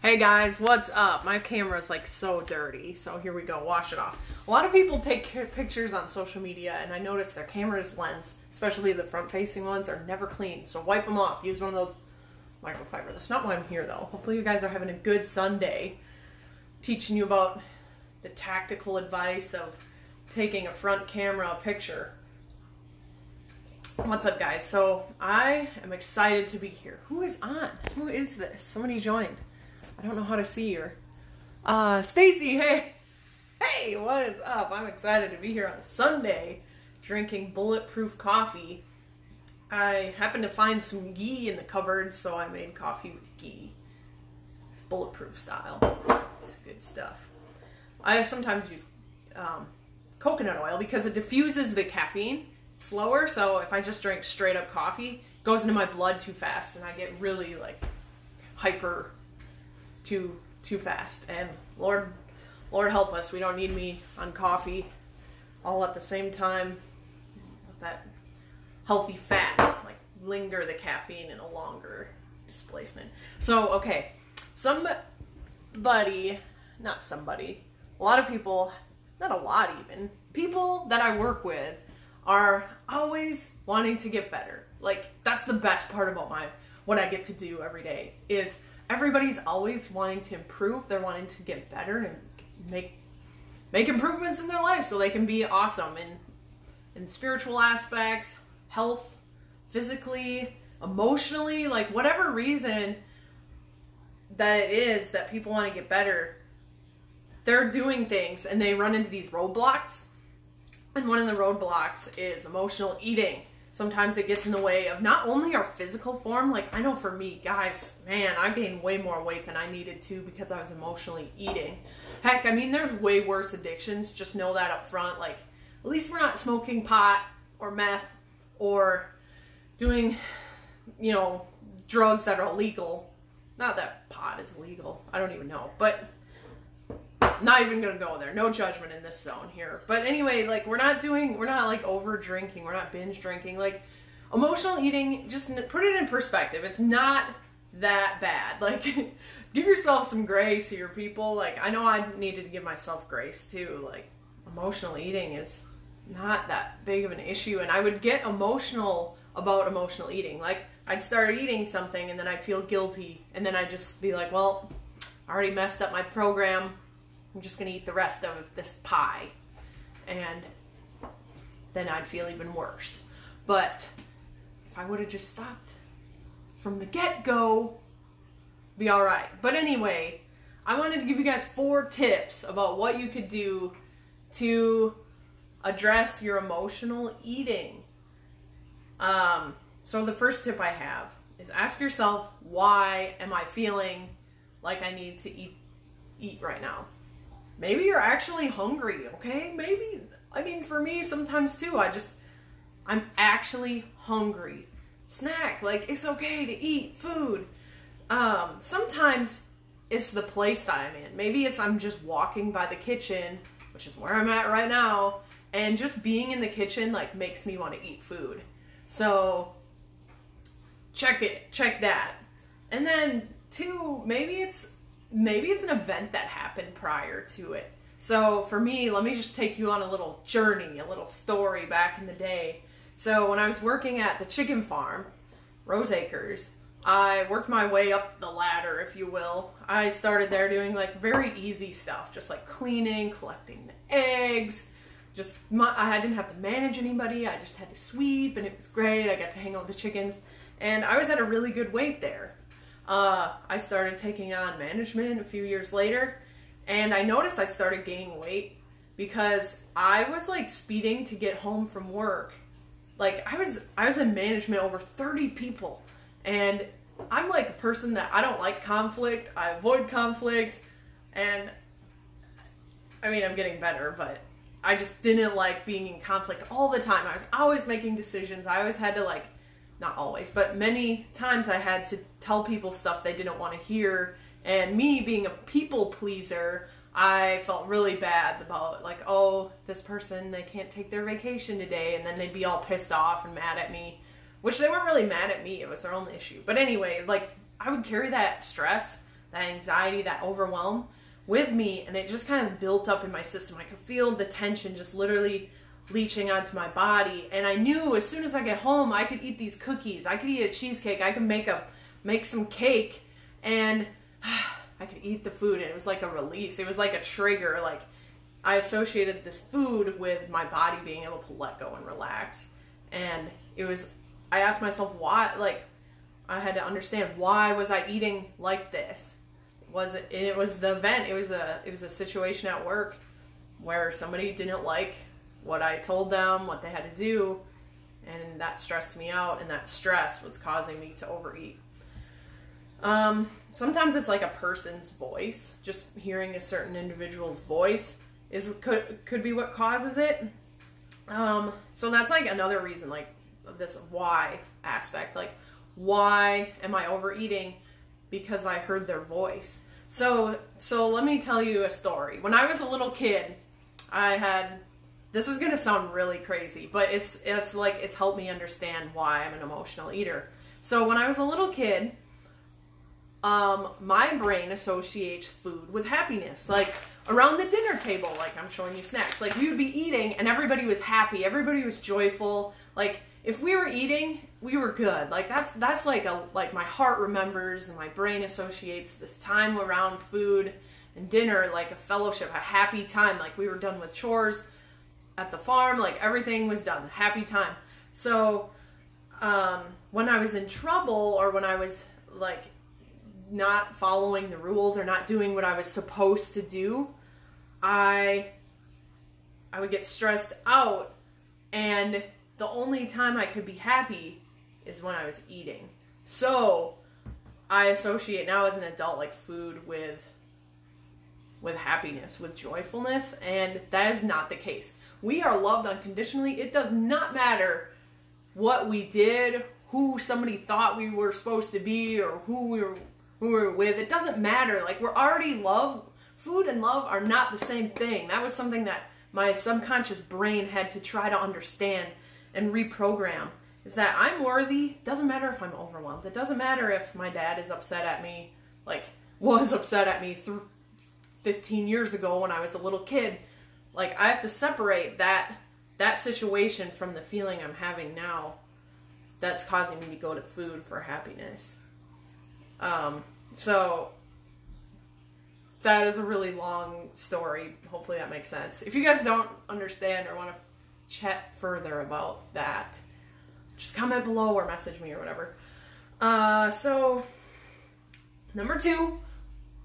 Hey guys, what's up? My camera's like so dirty, so here we go, wash it off. A lot of people take pictures on social media, and I notice their camera's lens, especially the front facing ones, are never clean. So wipe them off. Use one of those microfiber. That's not why I'm here though. Hopefully, you guys are having a good Sunday. Teaching you about the tactical advice of taking a front camera picture. What's up, guys? So I am excited to be here. Who is on? Who is this? Somebody joined. I don't know how to see her. Uh, Stacy, hey, hey, what is up? I'm excited to be here on Sunday, drinking bulletproof coffee. I happened to find some ghee in the cupboard, so I made coffee with ghee, bulletproof style. It's good stuff. I sometimes use um, coconut oil because it diffuses the caffeine slower. So if I just drink straight up coffee, it goes into my blood too fast, and I get really like hyper too too fast. And Lord, Lord help us, we don't need me on coffee all at the same time. Let that healthy fat like linger the caffeine in a longer displacement. So okay, somebody, not somebody, a lot of people, not a lot even, people that I work with are always wanting to get better. Like that's the best part about my what I get to do every day is everybody's always wanting to improve. They're wanting to get better and make make improvements in their life so they can be awesome in in spiritual aspects, health, physically, emotionally, like whatever reason that it is that people want to get better. They're doing things and they run into these roadblocks. And one of the roadblocks is emotional eating sometimes it gets in the way of not only our physical form like i know for me guys man i gained way more weight than i needed to because i was emotionally eating. Heck i mean there's way worse addictions just know that up front like at least we're not smoking pot or meth or doing you know drugs that are illegal not that pot is legal i don't even know but not even gonna go there. No judgment in this zone here. But anyway, like we're not doing, we're not like over drinking. We're not binge drinking. Like emotional eating, just put it in perspective. It's not that bad. Like give yourself some grace here, people. Like I know I needed to give myself grace too. Like emotional eating is not that big of an issue, and I would get emotional about emotional eating. Like I'd start eating something, and then I'd feel guilty, and then I'd just be like, well. I already messed up my program I'm just going to eat the rest of this pie. And then I'd feel even worse. But if I would have just stopped from the get go, be all right. But anyway, I wanted to give you guys four tips about what you could do to address your emotional eating. Um, so the first tip I have is ask yourself, why am I feeling like I need to eat eat right now? Maybe you're actually hungry, okay? Maybe, I mean, for me, sometimes too, I just, I'm actually hungry. Snack, like, it's okay to eat food. Um, sometimes it's the place that I'm in. Maybe it's I'm just walking by the kitchen, which is where I'm at right now, and just being in the kitchen, like, makes me want to eat food. So, check it, check that. And then, two, maybe it's maybe it's an event that happened prior to it. So for me, let me just take you on a little journey, a little story back in the day. So when I was working at the chicken farm, Rose Acres, I worked my way up the ladder, if you will. I started there doing like very easy stuff, just like cleaning, collecting the eggs. Just my, I didn't have to manage anybody. I just had to sweep, and it was great. I got to hang out with the chickens, and I was at a really good weight there. Uh, I started taking on management a few years later, and I noticed I started gaining weight because I was like speeding to get home from work. Like I was, I was in management over thirty people, and I'm like a person that I don't like conflict. I avoid conflict, and I mean I'm getting better, but I just didn't like being in conflict all the time. I was always making decisions. I always had to like not always, but many times I had to tell people stuff they didn't want to hear. And me being a people pleaser, I felt really bad about like, oh, this person they can't take their vacation today, and then they'd be all pissed off and mad at me, which they weren't really mad at me; it was their own issue. But anyway, like I would carry that stress that anxiety, that overwhelm with me, and it just kind of built up in my system. I could feel the tension just literally leaching onto my body, and I knew as soon as I get home, I could eat these cookies, I could eat a cheesecake, I could make a make some cake, and I could eat the food, and it was like a release. It was like a trigger, like. I associated this food with my body being able to let go and relax. And it was I asked myself why like I had to understand why was I eating like this? Was it it was the event, it was a it was a situation at work where somebody didn't like what I told them, what they had to do, and that stressed me out and that stress was causing me to overeat. Um, sometimes it's like a person's voice, just hearing a certain individual's voice is could could be what causes it. Um, so that's like another reason, like this why aspect, like why am I overeating? Because I heard their voice. So so let me tell you a story. When I was a little kid, I had this is gonna sound really crazy, but it's it's like it's helped me understand why I'm an emotional eater. So when I was a little kid, um, my brain associates food with happiness. Like around the dinner table, like I'm showing you snacks. Like we would be eating and everybody was happy, everybody was joyful. Like if we were eating, we were good. Like that's that's like a like my heart remembers and my brain associates this time around food and dinner like a fellowship, a happy time. Like we were done with chores at the farm, like everything was done, happy time. So um, when I was in trouble or when I was like not following the rules or not doing what I was supposed to do, I I would get stressed out and the only time I could be happy is when I was eating. So I associate now as an adult like food with with happiness, with joyfulness, and that is not the case. We are loved unconditionally. It does not matter what we did, who somebody thought we were supposed to be, or who we were who we were with. It doesn't matter. Like we're already loved. Food and love are not the same thing. That was something that my subconscious brain had to try to understand and reprogram is that I'm worthy. Doesn't matter if I'm overwhelmed. It doesn't matter if my dad is upset at me, like was upset at me through 15 years ago when I was a little kid. Like I have to separate that that situation from the feeling I'm having now that's causing me to go to food for happiness. Um, so that is a really long story. Hopefully that makes sense. If you guys don't understand or want to chat further about that, just comment below or message me or whatever. Uh, so, number two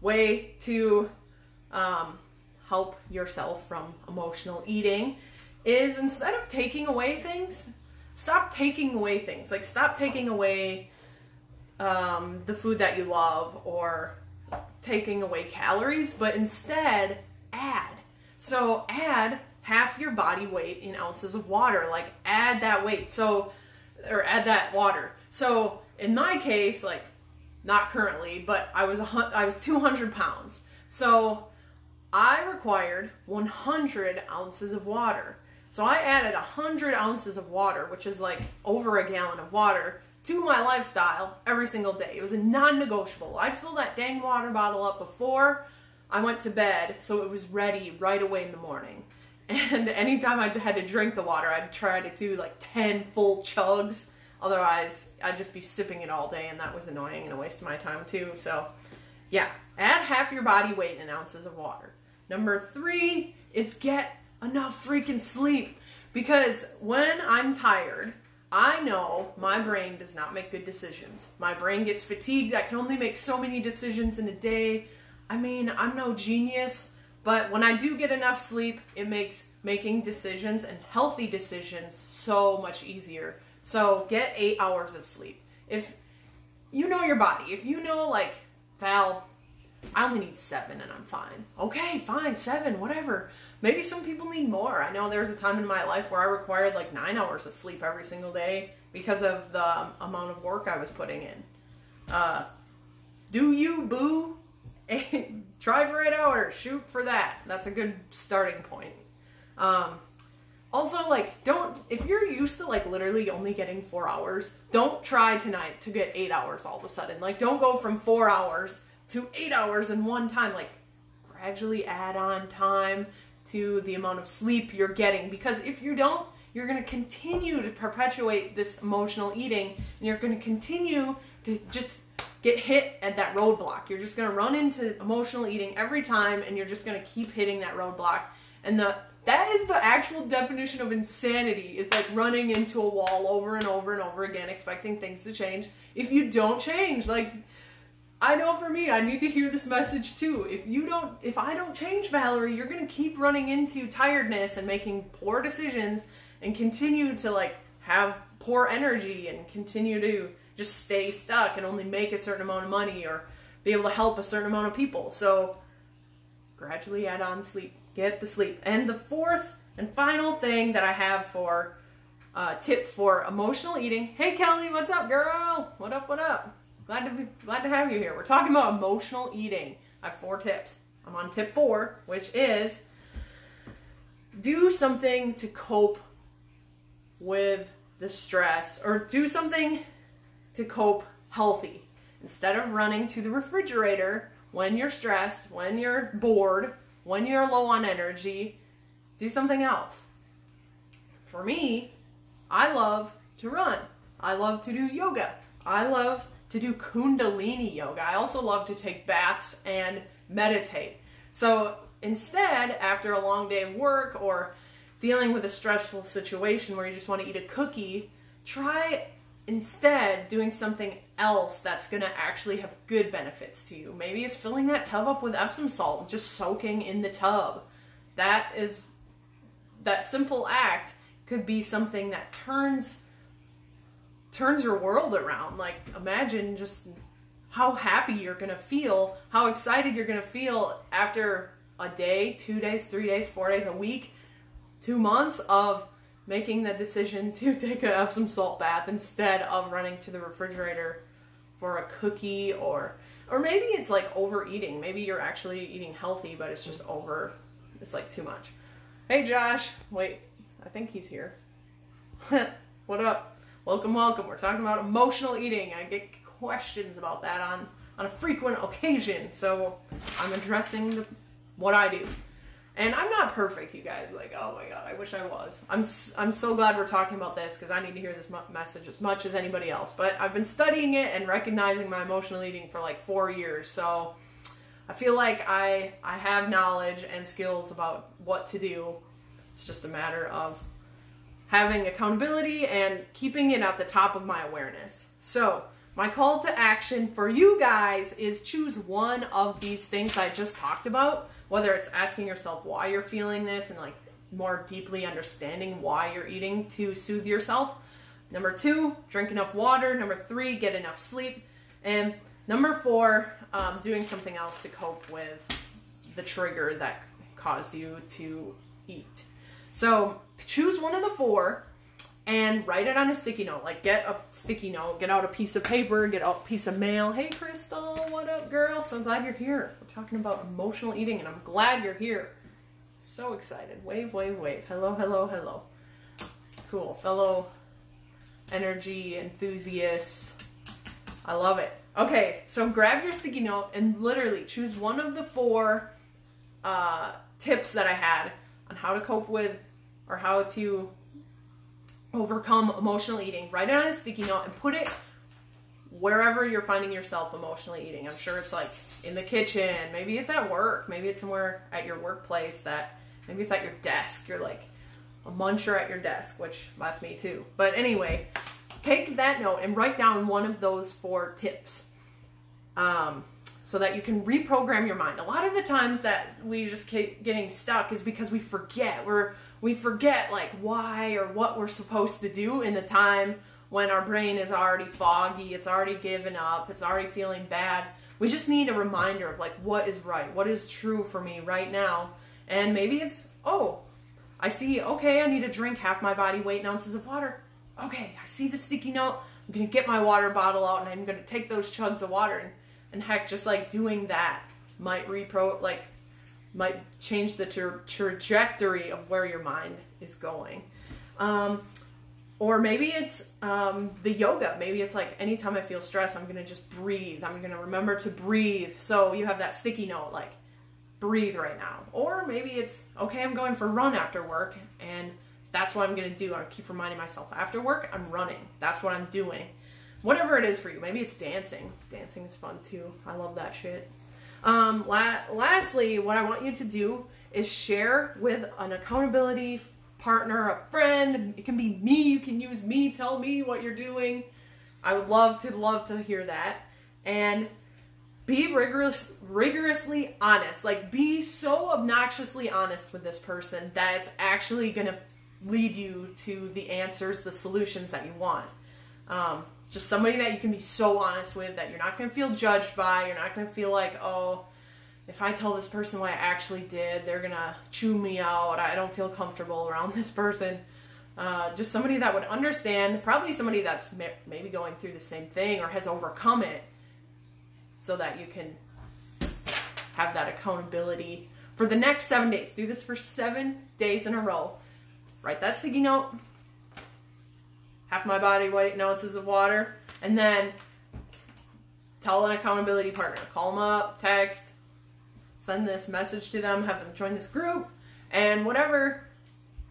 way to um, help yourself from emotional eating is instead of taking away things, stop taking away things. Like, stop taking away um, the food that you love or taking away calories, but instead add. So, add half your body weight in ounces of water. Like add that weight. So or add that water. So in my case, like not currently, but I was a I was 200 pounds. So I required 100 ounces of water. So I added 100 ounces of water, which is like over a gallon of water, to my lifestyle every single day. It was a non-negotiable. I'd fill that dang water bottle up before I went to bed, so it was ready right away in the morning. And anytime I had to drink the water, I'd try to do like 10 full chugs. Otherwise, I'd just be sipping it all day, and that was annoying and a waste of my time, too. So, yeah, add half your body weight in ounces of water. Number three is get enough freaking sleep. Because when I'm tired, I know my brain does not make good decisions. My brain gets fatigued. I can only make so many decisions in a day. I mean, I'm no genius, but when I do get enough sleep, it makes making decisions and healthy decisions so much easier. So get eight hours of sleep. If you know your body, if you know, like, Val, I only need seven and I'm fine. Okay, fine, seven, whatever. Maybe some people need more. I know there was a time in my life where I required like nine hours of sleep every single day because of the amount of work I was putting in. Uh, do you, boo? try for eight hours. Shoot for that. That's a good starting point. Um, also, like, don't if you're used to like literally only getting four hours, don't try tonight to get eight hours all of a sudden. Like, don't go from four hours to eight hours in one time. Like, gradually add on time to the amount of sleep you're getting. Because if you don't, you're going to continue to perpetuate this emotional eating and you're going to continue to just get hit at that roadblock. You're just going to run into emotional eating every time and you're just going to keep hitting that roadblock. And the that is the actual definition of insanity is like running into a wall over and over and over again expecting things to change if you don't change like I know for me, I need to hear this message too. If you don't, if I don't change, Valerie, you're gonna keep running into tiredness and making poor decisions and continue to like have poor energy and continue to just stay stuck and only make a certain amount of money or be able to help a certain amount of people. So gradually add on sleep. Get the sleep. And the fourth and final thing that I have for uh, tip for emotional eating. Hey Kelly, what's up, girl? What up? What up? Glad to be glad to have you here. We're talking about emotional eating. I have four tips. I'm on tip four, which is do something to cope with the stress or do something to cope healthy. Instead of running to the refrigerator when you're stressed, when you're bored, when you're low on energy, do something else. For me, I love to run. I love to do yoga. I love to do kundalini yoga. I also love to take baths and meditate. So instead, after a long day of work or dealing with a stressful situation where you just want to eat a cookie, try instead doing something else that's going to actually have good benefits to you. Maybe it's filling that tub up with Epsom salt and just soaking in the tub. That is that simple act could be something that turns turns your world around. Like imagine just how happy you're going to feel, how excited you're going to feel after a day, 2 days, 3 days, 4 days, a week, 2 months of making the decision to take a Epsom salt bath instead of running to the refrigerator for a cookie or or maybe it's like overeating. Maybe you're actually eating healthy but it's just over it's like too much. Hey Josh, wait, I think he's here. what up? Welcome, welcome. We're talking about emotional eating. I get questions about that on on a frequent occasion. So, I'm addressing the, what I do. And I'm not perfect, you guys. Like, oh my god, I wish I was. I'm I'm so glad we're talking about this because I need to hear this message as much as anybody else. But I've been studying it and recognizing my emotional eating for like four years, so I feel like I I have knowledge and skills about what to do. It's just a matter of having accountability and keeping it at the top of my awareness. So, my call to action for you guys is choose one of these things I just talked about whether it's asking yourself why you're feeling this and like more deeply understanding why you're eating to soothe yourself. Number two, drink enough water. Number three, get enough sleep. And number four, um, doing something else to cope with the trigger that caused you to eat. So choose one of the four and write it on a sticky note. Like get a sticky note, get out a piece of paper, get out a piece of mail. Hey Crystal, what up, girl? So glad you're here. We're talking about emotional eating, and I'm glad you're here. So excited. Wave, wave, wave. Hello, hello, hello. Cool, fellow energy enthusiasts. I love it. Okay, so grab your sticky note and literally choose one of the four uh, tips that I had on how to cope with or how to overcome emotional eating. Write it on a sticky note and put it wherever you're finding yourself emotionally eating. I'm sure it's like in the kitchen, maybe it's at work, maybe it's somewhere at your workplace that maybe it's at your desk. You're like a muncher at your desk, which that's me too. But anyway, take that note and write down one of those four tips. Um, so that you can reprogram your mind. A lot of the times that we just keep getting stuck is because we forget. We're we forget like why or what we're supposed to do in the time when our brain is already foggy, it's already given up, it's already feeling bad. We just need a reminder of like what is right, what is true for me right now. And maybe it's, oh, I see, okay, I need to drink half my body weight in ounces of water. Okay, I see the sticky note. I'm gonna get my water bottle out and I'm gonna take those chugs of water and, heck, just like doing that might repro like might change the tra- trajectory of where your mind is going. Um, or maybe it's um, the yoga. Maybe it's like anytime I feel stressed, I'm gonna just breathe. I'm gonna remember to breathe. So you have that sticky note, like breathe right now. Or maybe it's okay, I'm going for a run after work, and that's what I'm gonna do. I keep reminding myself after work, I'm running. That's what I'm doing. Whatever it is for you. Maybe it's dancing. Dancing is fun too. I love that shit. Um, la- lastly, what I want you to do is share with an accountability partner, a friend. It can be me. You can use me. Tell me what you're doing. I would love to love to hear that. And be rigorous rigorously honest. Like be so obnoxiously honest with this person that it's actually going to lead you to the answers, the solutions that you want. Um, just somebody that you can be so honest with that you're not going to feel judged by. You're not going to feel like, oh, if I tell this person what I actually did, they're gonna chew me out. I don't feel comfortable around this person. Uh, just somebody that would understand, probably somebody that's maybe going through the same thing or has overcome it, so that you can have that accountability for the next seven days. Do this for seven days in a row. Write that sticky note, half my body weight in ounces of water, and then tell an accountability partner. Call them up, text, send this message to them, have them join this group, and whatever,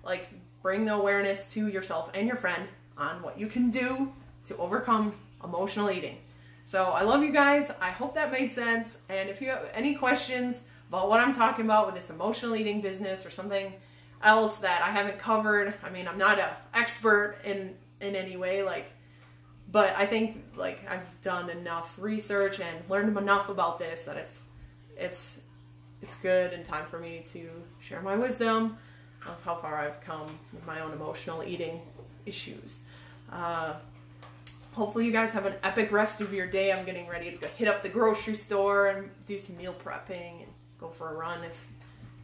like bring the awareness to yourself and your friend on what you can do to overcome emotional eating. So I love you guys. I hope that made sense. And if you have any questions about what I'm talking about with this emotional eating business or something else that I haven't covered, I mean, I'm not an expert in in any way like but I think like I've done enough research and learned enough about this that it's it's it's good and time for me to share my wisdom of how far I've come with my own emotional eating issues. Uh, hopefully, you guys have an epic rest of your day. I'm getting ready to hit up the grocery store and do some meal prepping and go for a run if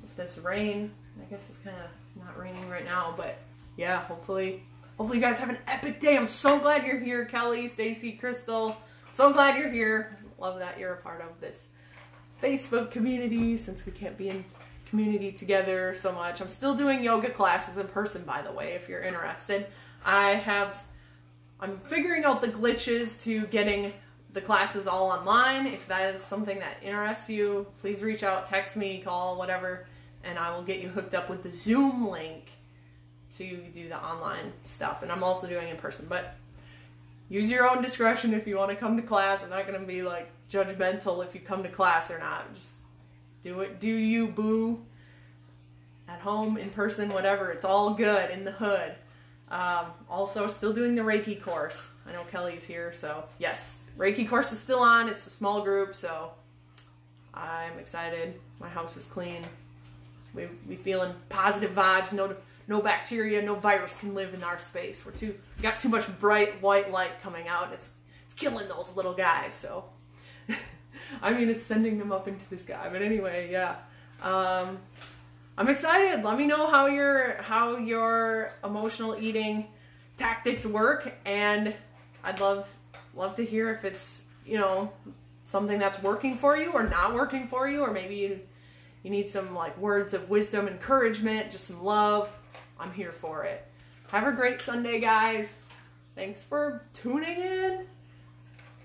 if there's rain. I guess it's kind of not raining right now, but yeah, hopefully, hopefully you guys have an epic day. I'm so glad you're here, Kelly, Stacy, Crystal. So glad you're here. Love that you're a part of this Facebook community since we can't be in community together so much. I'm still doing yoga classes in person, by the way, if you're interested. I have, I'm figuring out the glitches to getting the classes all online. If that is something that interests you, please reach out, text me, call, whatever, and I will get you hooked up with the Zoom link to do the online stuff. And I'm also doing in person, but use your own discretion if you want to come to class. I'm not going to be like judgmental if you come to class or not. Just do it. Do you, boo? At home, in person, whatever. It's all good in the hood. Um, also, still doing the Reiki course. I know Kelly's here, so yes, Reiki course is still on. It's a small group, so I'm excited. My house is clean. We we feeling positive vibes. No no bacteria, no virus can live in our space. We're too we got too much bright white light coming out. It's it's killing those little guys. So I mean, it's sending them up into the sky. But anyway, yeah. Um, I'm excited. Let me know how your how your emotional eating tactics work, and I'd love love to hear if it's you know something that's working for you or not working for you, or maybe you you need some like words of wisdom, encouragement, just some love. I'm here for it. Have a great Sunday, guys. Thanks for tuning in.